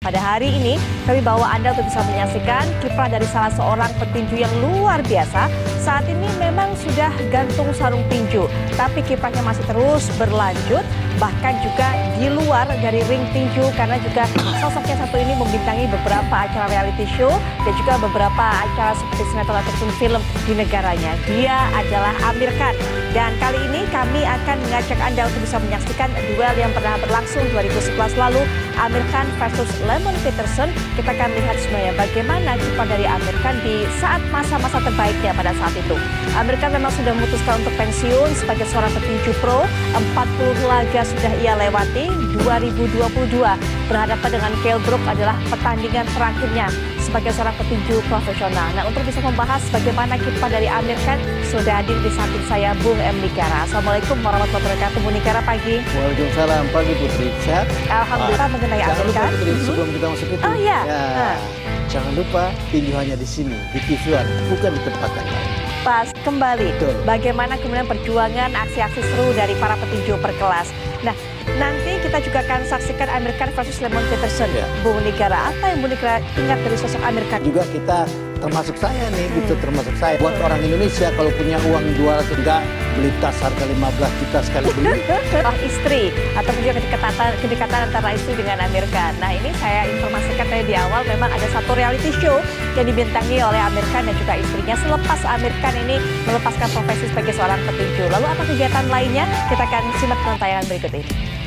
Pada hari ini, kami bawa Anda untuk bisa menyaksikan kiprah dari salah seorang petinju yang luar biasa. Saat ini memang sudah gantung sarung tinju, tapi kiprahnya masih terus berlanjut, bahkan juga di luar dari ring tinju karena juga sosoknya satu ini membintangi beberapa acara reality show dan juga beberapa acara seperti sinetron ataupun film di negaranya. Dia adalah Amir Khan. Dan kali ini kami akan mengajak Anda untuk bisa menyaksikan duel yang pernah berlangsung 2011 lalu Amir Khan versus Lemon Peterson. Kita akan lihat sebenarnya bagaimana kiprah dari Amir di saat masa-masa terbaiknya pada saat itu. Amir memang sudah memutuskan untuk pensiun sebagai seorang petinju pro. 40 laga sudah ia lewati. 2022 berhadapan dengan Kell Brook adalah pertandingan terakhirnya sebagai seorang petinju profesional. Nah, untuk bisa membahas bagaimana kiprah dari Amir Khan, sudah hadir di samping saya Bung M. Nikara. Assalamualaikum warahmatullahi wabarakatuh. Bung Nikara pagi. Waalaikumsalam pagi Putri. Sehat? Alhamdulillah Ah, mengenai Amir Khan. Putri, Mhm. sebelum kita masuk itu. Oh, iya. Ya. Jangan lupa tinju hanya di sini, di TV bukan di tempat yang lain. Pas kembali. Betul. Bagaimana kemudian perjuangan aksi-aksi seru dari para petinju berkelas. Nah, nanti kita juga akan saksikan Amir Khan versus Lemon Peterson. Ya. Bung Nikara, apa yang Bung Nikara ingat dari sosok Amir Khan? Juga kita termasuk saya nih, Hmm. termasuk saya. Buat orang Indonesia kalau punya uang 200 enggak beli tas harga 15 juta sekali beli. Oh, istri ataupun juga kedekatan, kedekatan antara istri dengan Amir Khan. Nah ini saya informasikan tadi di awal memang ada satu reality show yang dibintangi oleh Amir Khan dan juga istrinya selepas Amir Khan ini melepaskan profesi sebagai seorang petinju. Lalu apa kegiatan lainnya? Kita akan simak dalam tayangan berikut ini.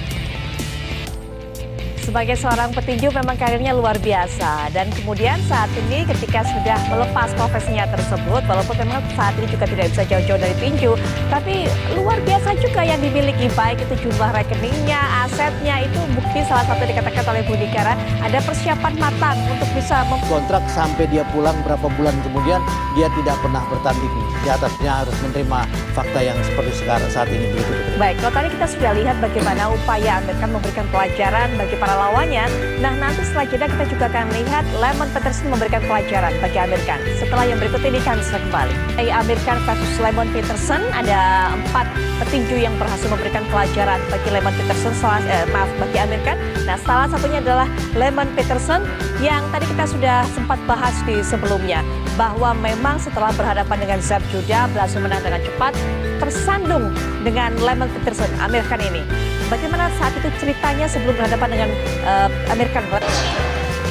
Sebagai seorang petinju memang karirnya luar biasa dan kemudian saat ini ketika sudah melepas profesinya tersebut walaupun memang saat ini juga tidak bisa jauh-jauh dari tinju tapi luar biasa juga yang dimiliki baik itu jumlah rekeningnya, asetnya itu bukti salah satu dikatakan oleh Budi Kara ada persiapan matang untuk bisa Kontrak sampai dia pulang berapa bulan kemudian dia tidak pernah bertanding. Di atasnya harus menerima fakta yang seperti sekarang saat ini begitu. Baik, kalau tadi kita sudah lihat bagaimana upaya Amir Khan memberikan pelajaran bagi para lawannya. Nah, nanti setelah jeda kita juga akan lihat Lemon Peterson memberikan pelajaran bagi Amir Khan. Setelah yang berikut ini kami segera kembali. Hey, Amir Khan versus Lemon Peterson ada empat petinju yang berhasil memberikan pelajaran bagi Lemon Peterson. Salah, eh, maaf bagi Amir Khan. Nah, salah satunya adalah Lemon Peterson yang tadi kita sudah sempat bahas di sebelumnya bahwa memang setelah berhadapan dengan Zab Judah berhasil menang dengan cepat tersandung dengan Lemon Peterson Amir Khan ini. Bagaimana saat itu ceritanya sebelum berhadapan dengan Amir Khan?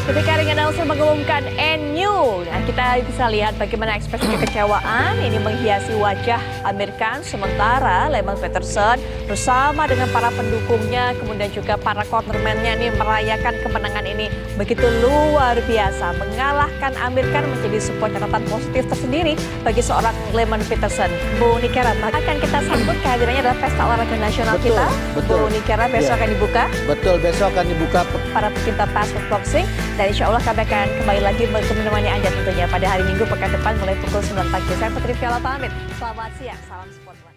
Ketika ring announcer mengumumkan NU, nah kita bisa lihat bagaimana ekspresi kekecewaan ini menghiasi wajah Amir Khan. Sementara Lemon Peterson bersama dengan para pendukungnya, kemudian juga para cornerman-nya ini merayakan kemenangan ini begitu luar biasa. Mengalahkan Amir Khan menjadi sebuah catatan positif tersendiri bagi seorang Lemon Peterson. Bu Nikera, akan kita sambut kehadirannya adalah Pesta Olahraga Nasional Betul, kita. betul. Bu Nikera besok Iya. akan dibuka Betul, besok akan dibuka para pecinta password boxing dan insya Allah kami akan kembali lagi menemani Anda tentunya pada hari Minggu pekan depan mulai pukul 9 pagi. Saya Putri Fiala pamit. Selamat siang, salam sport.